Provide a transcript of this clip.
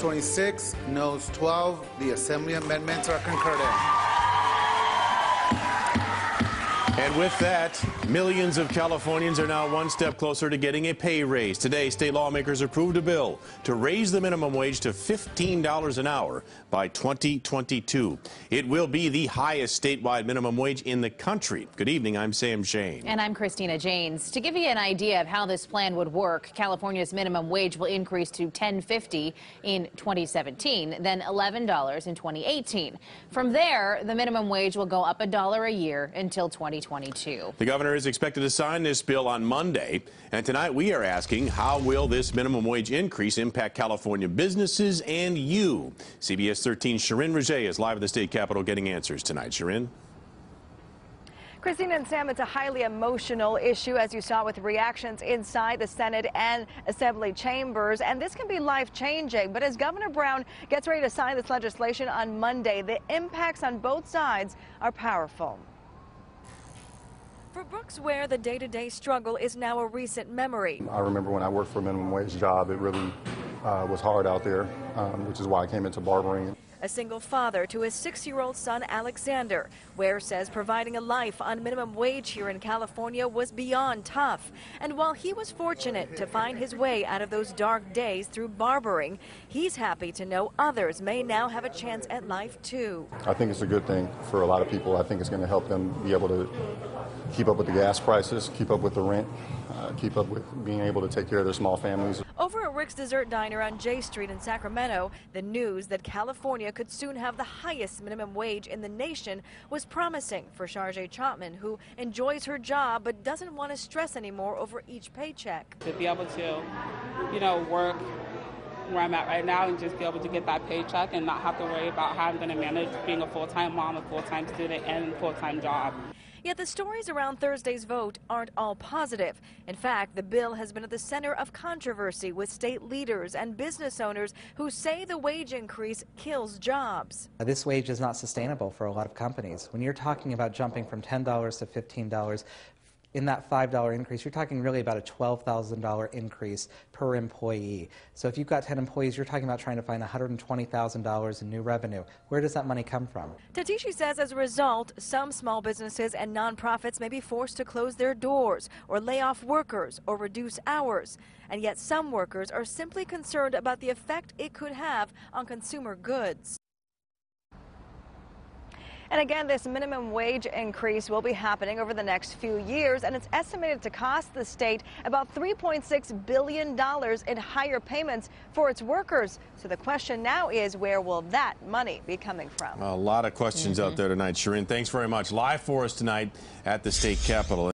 26, noes 12. The Assembly amendments are concurred in. And with that, millions of Californians are now one step closer to getting a pay raise. Today, state lawmakers approved a bill to raise the minimum wage to $15 an hour by 2022. It will be the highest statewide minimum wage in the country. Good evening, I'm Sam Shane. And I'm Christina Janes. To give you an idea of how this plan would work, California's minimum wage will increase to $10.50 in 2017, then $11 in 2018. From there, the minimum wage will go up a dollar a year until 2020. 2022. The governor is expected to sign this bill on Monday. And tonight we are asking how will this minimum wage increase impact California businesses and you? CBS 13 Shirin Rajaee is live at the state capitol getting answers tonight. Shirin? Christina and Sam, it's a highly emotional issue, as you saw with reactions inside the Senate and Assembly chambers. And this can be life changing. But as Governor Brown gets ready to sign this legislation on Monday, the impacts on both sides are powerful. For Brooks Ware, the day-to-day -day struggle is now a recent memory. I remember when I worked for a minimum wage job, it really uh, was hard out there, um, which is why I came into barbering a single father to his six-year-old son Alexander. Ware says providing a life on minimum wage here in California was beyond tough. And while he was fortunate to find his way out of those dark days through barbering, he's happy to know others may now have a chance at life too. I think it's a good thing for a lot of people. I think it's going to help them be able to keep up with the gas prices, keep up with the rent, uh, keep up with being able to take care of their small families. Over at Rick's Dessert Diner on J Street in Sacramento, the news that California could soon have the highest minimum wage in the nation was promising for Sharjay Chapman, who enjoys her job but doesn't want to stress anymore over each paycheck. To be able to, you know, work where I'm at right now and just be able to get that paycheck and not have to worry about how I'm going to manage being a full-time mom, a full-time student, and full-time job. Yet the stories around Thursday's vote aren't all positive. In fact, the bill has been at the center of controversy with state leaders and business owners who say the wage increase kills jobs. This wage is not sustainable for a lot of companies. When you're talking about jumping from $10 to $15, in that $5 increase, you're talking really about a $12,000 increase per employee. So if you've got 10 employees, you're talking about trying to find $120,000 in new revenue. Where does that money come from? Tatishi says as a result, some small businesses and nonprofits may be forced to close their doors or lay off workers or reduce hours. And yet some workers are simply concerned about the effect it could have on consumer goods. And again, this minimum wage increase will be happening over the next few years, and it's estimated to cost the state about $3.6 billion in higher payments for its workers. So the question now is, where will that money be coming from? A lot of questions mm -hmm. out there tonight, Shirin. Thanks very much. Live for us tonight at the state capitol.